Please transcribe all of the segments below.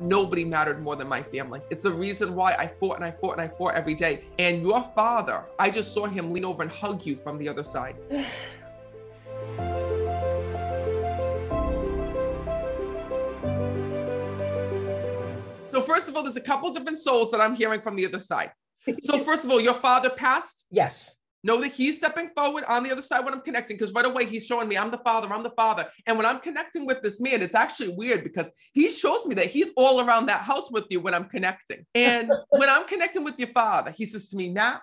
Nobody mattered more than my family. It's the reason why I fought and I fought and I fought every day. And your father, I just saw him lean over and hug you from the other side. so, first of all, there's a couple different souls that I'm hearing from the other side. So, first of all, your father passed? Yes. Know that he's stepping forward on the other side when I'm connecting, because right away he's showing me I'm the father, I'm the father. And when I'm connecting with this man, it's actually weird because he shows me that he's all around that house with you when I'm connecting. And when I'm connecting with your father, he says to me, Matt,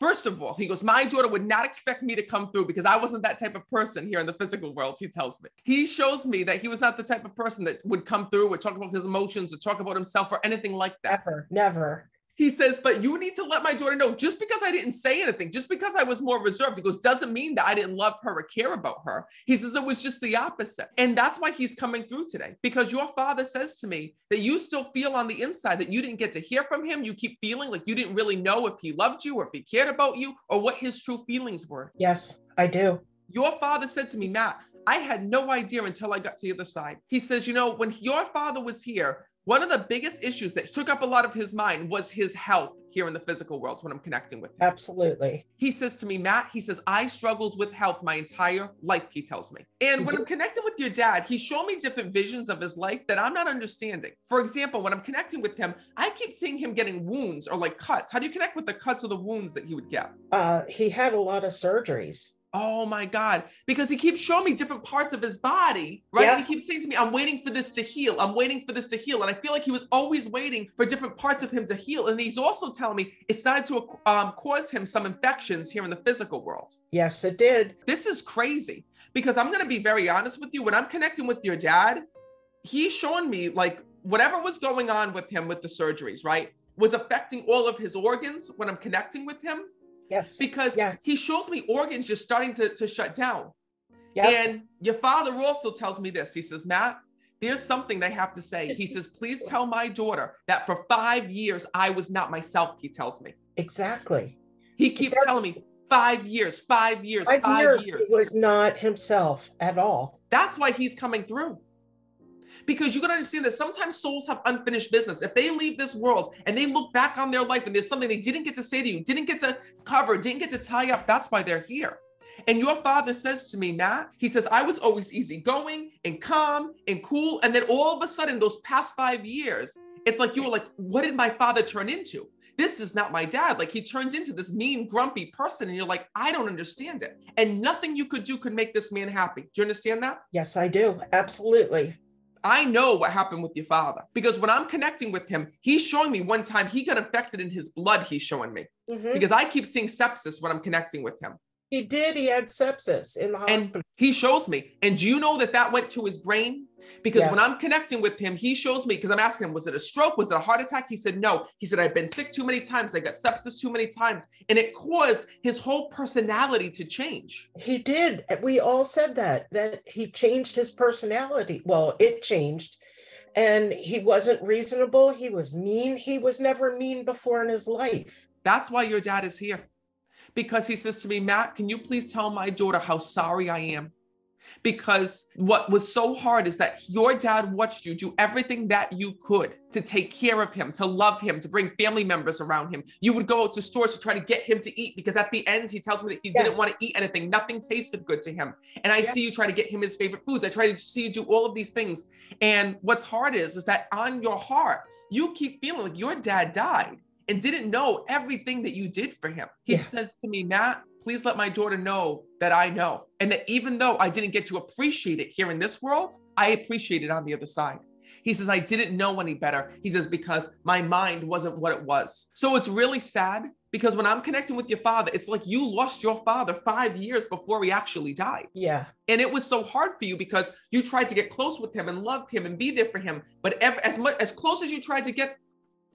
First of all, he goes, My daughter would not expect me to come through because I wasn't that type of person here in the physical world, he tells me. He shows me that he was not the type of person that would come through or talk about his emotions or talk about himself or anything like that. Never, never. He says, but you need to let my daughter know just because I didn't say anything, just because I was more reserved, he goes, doesn't mean that I didn't love her or care about her. He says it was just the opposite. And that's why he's coming through today because your father says to me that you still feel on the inside that you didn't get to hear from him. You keep feeling like you didn't really know if he loved you or if he cared about you or what his true feelings were. Yes, I do. Your father said to me, Matt, I had no idea until I got to the other side. He says, you know, when your father was here, one of the biggest issues that took up a lot of his mind was his health here in the physical world when I'm connecting with him. Absolutely. He says to me, Matt, he says, I struggled with health my entire life, he tells me. And when I'm connecting with your dad, he's showing me different visions of his life that I'm not understanding. For example, when I'm connecting with him, I keep seeing him getting wounds or like cuts. How do you connect with the cuts or the wounds that he would get? Uh, he had a lot of surgeries. Oh my God. Because he keeps showing me different parts of his body, right? Yeah. And he keeps saying to me, I'm waiting for this to heal. I'm waiting for this to heal. And I feel like he was always waiting for different parts of him to heal. And he's also telling me it started to um, cause him some infections here in the physical world. Yes, it did. This is crazy because I'm going to be very honest with you. When I'm connecting with your dad, he's showing me like whatever was going on with him with the surgeries, right? Was affecting all of his organs when I'm connecting with him Yes. because yes. he shows me organs just starting to, to shut down. Yep. And your father also tells me this. He says, Matt, there's something they have to say. He says, please tell my daughter that for five years I was not myself, he tells me. exactly. He keeps telling me five years, five years, Five, five, years, years. he was not himself at all. That's why he's coming through. Because you can understand that sometimes souls have unfinished business. If they leave this world and they look back on their life and there's something they didn't get to say to you, didn't get to cover, didn't get to tie up, that's why they're here. And your father says to me, Matt, he says, I was always easygoing and calm and cool. And then all of a sudden, those past five years, it's like you were like, what did my father turn into? This is not my dad. Like he turned into this mean, grumpy person. And you're like, I don't understand it. And nothing you could do could make this man happy. Do you understand that? Yes, I do. Absolutely. I know what happened with your father because when I'm connecting with him, he's showing me one time he got infected in his blood. He's showing me Mhm. because I keep seeing sepsis when I'm connecting with him. He did. He had sepsis in the hospital. And he shows me. And do you know that that went to his brain? Because when I'm connecting with him, he shows me because I'm asking him, was it a stroke? Was it a heart attack? He said, no. He said, I've been sick too many times. I got sepsis too many times. And it caused his whole personality to change. He did. We all said that, that he changed his personality. Well, it changed. And he wasn't reasonable. He was mean. He was never mean before in his life. That's why your dad is here. Because he says to me, Matt, can you please tell my daughter how sorry I am? Because what was so hard is that your dad watched you do everything that you could to take care of him, to love him, to bring family members around him. You would go out to stores to try to get him to eat because at the end, he tells me that he didn't want to eat anything. Nothing tasted good to him. And I Yeah. see you try to get him his favorite foods. I try to see you do all of these things. And what's hard is, is that on your heart, you keep feeling like your dad died and didn't know everything that you did for him. He Yeah. says to me, Matt, please let my daughter know that I know. And that even though I didn't get to appreciate it here in this world, I appreciate it on the other side. He says, I didn't know any better. He says, because my mind wasn't what it was. So it's really sad because when I'm connecting with your father, it's like you lost your father five years before he actually died. Yeah. And it was so hard for you because you tried to get close with him and love him and be there for him. But ev- as much as close as you tried to get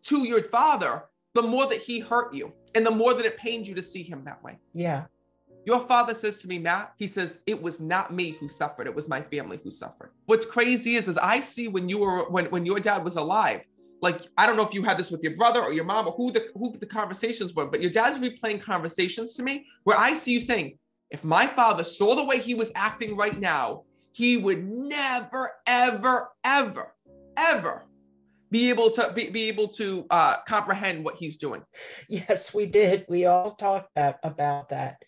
to your father, the more that he hurt you and the more that it pained you to see him that way. Yeah. Your father says to me, Matt, he says, it was not me who suffered, it was my family who suffered. What's crazy is, is I see when you were when when your dad was alive, like I don't know if you had this with your brother or your mom or who the who the conversations were, but your dad's replaying conversations to me where I see you saying, if my father saw the way he was acting right now, he would never, ever, ever, ever be able to be, be able to uh, comprehend what he's doing. Yes, we did. We all talked that about that.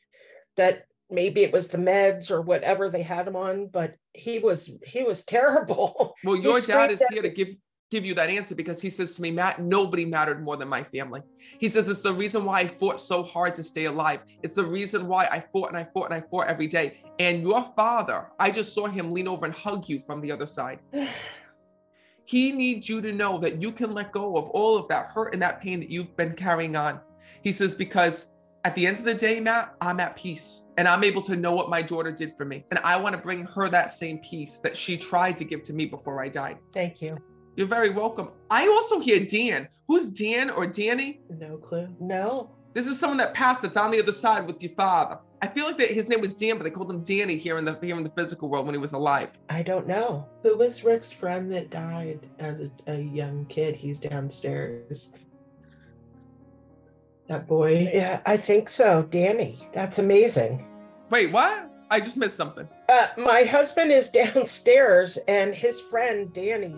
That maybe it was the meds or whatever they had him on, but he was he was terrible. Well, your dad is here to give give you that answer because he says to me, Matt, nobody mattered more than my family. He says it's the reason why I fought so hard to stay alive. It's the reason why I fought and I fought and I fought every day. And your father, I just saw him lean over and hug you from the other side. He needs you to know that you can let go of all of that hurt and that pain that you've been carrying on. He says, because at the end of the day, Matt, I'm at peace and I'm able to know what my daughter did for me. And I want to bring her that same peace that she tried to give to me before I died. Thank you. You're very welcome. I also hear Dan. Who's Dan or Danny? No clue. No. This is someone that passed that's on the other side with your father. I feel like that his name was Dan, but they called him Danny here in the here in the physical world when he was alive. I don't know. Who was Rick's friend that died as a, a young kid? He's downstairs. That boy. Yeah, I think so. Danny. That's amazing. Wait, what? I just missed something. Uh, my husband is downstairs and his friend Danny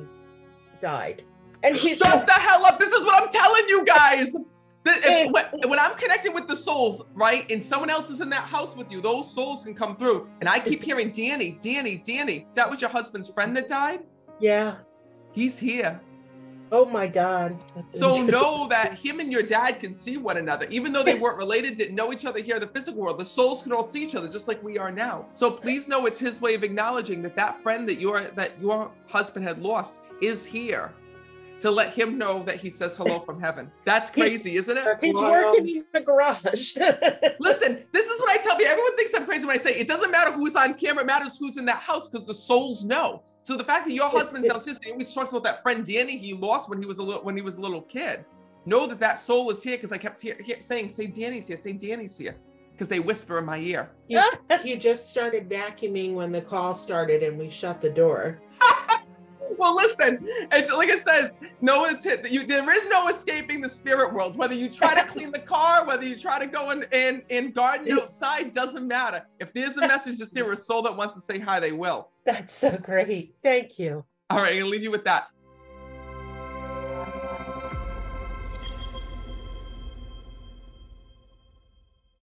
died. And he's Shut the hell up. This is what I'm telling you guys. If- when, when I'm connected with the souls, right, and someone else is in that house with you, those souls can come through. And I keep hearing Danny, Danny, Danny. That was your husband's friend that died? yeah. He's here. Oh my God. That's So know that him and your dad can see one another, even though they weren't related, didn't know each other here in the physical world. The souls can all see each other, just like we are now. So please know it's his way of acknowledging that that friend that your that your husband had lost is here, to let him know that he says hello from heaven. That's crazy, isn't it? He's Wow. working in the garage. Listen, this is what I tell people. Everyone thinks I'm crazy when I say it doesn't matter who's on camera, it matters who's in that house because the souls know. So the fact that your husband's downstairs, he always talks about that friend Danny he lost when he was a little when he was a little kid. Know that that soul is here because I kept hear, hear, saying, "Say Danny's here, say Danny's here," because they whisper in my ear. He, he just started vacuuming when the call started and we shut the door. Well, listen, it's like it says, no. You, there is no escaping the spirit world. Whether you try to clean the car, whether you try to go in in, in garden outside, doesn't matter. If there's a message that's here, a soul that wants to say hi, they will. That's so great. Thank you. All right, I'm gonna leave you with that.